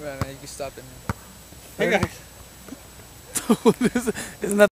Right, man, you can stop it now. Hey guys. Isn't that